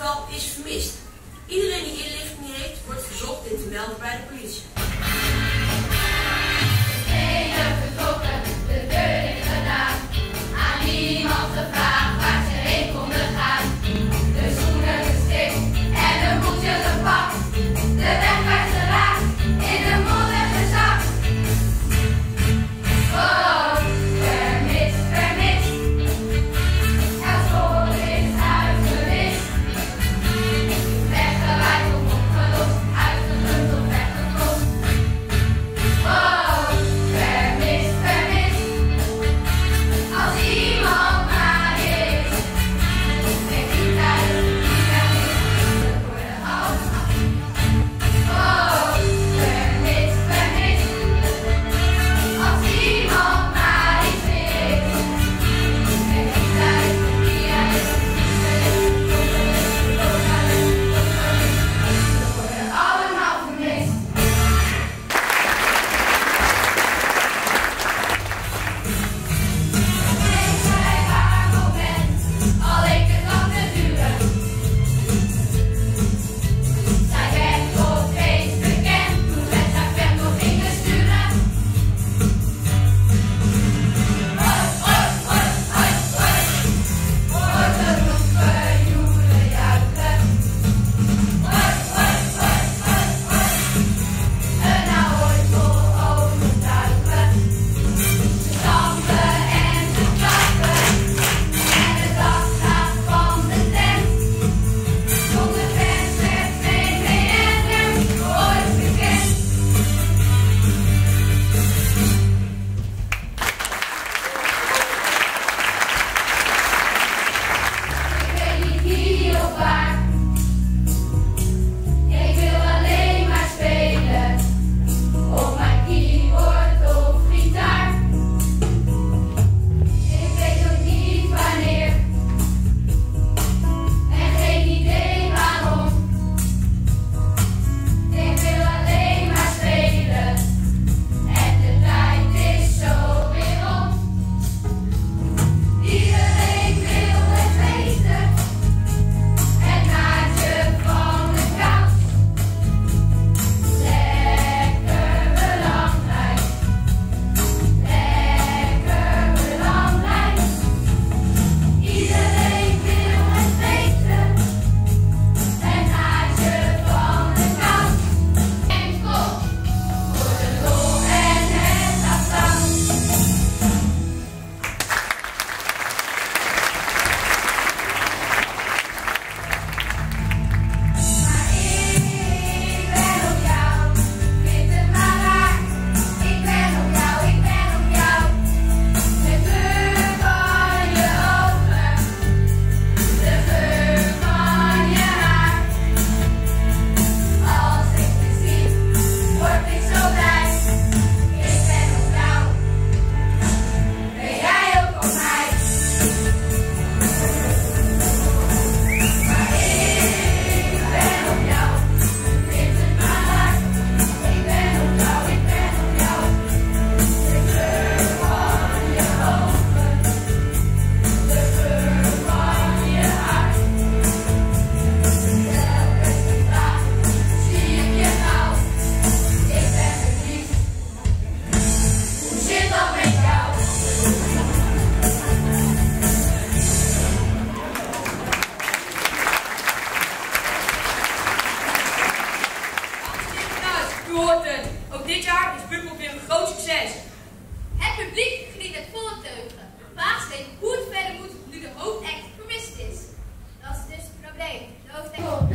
geval is vermist. Iedereen die inlichting heeft, wordt verzocht dit te melden bij de politie. Eh, ook dit jaar is Buurtpop weer een groot succes. Het publiek geniet het volle teugen. baas weet hoe het verder moet nu de hoofdact vermist is. Dat is dus het probleem. De hoofdact...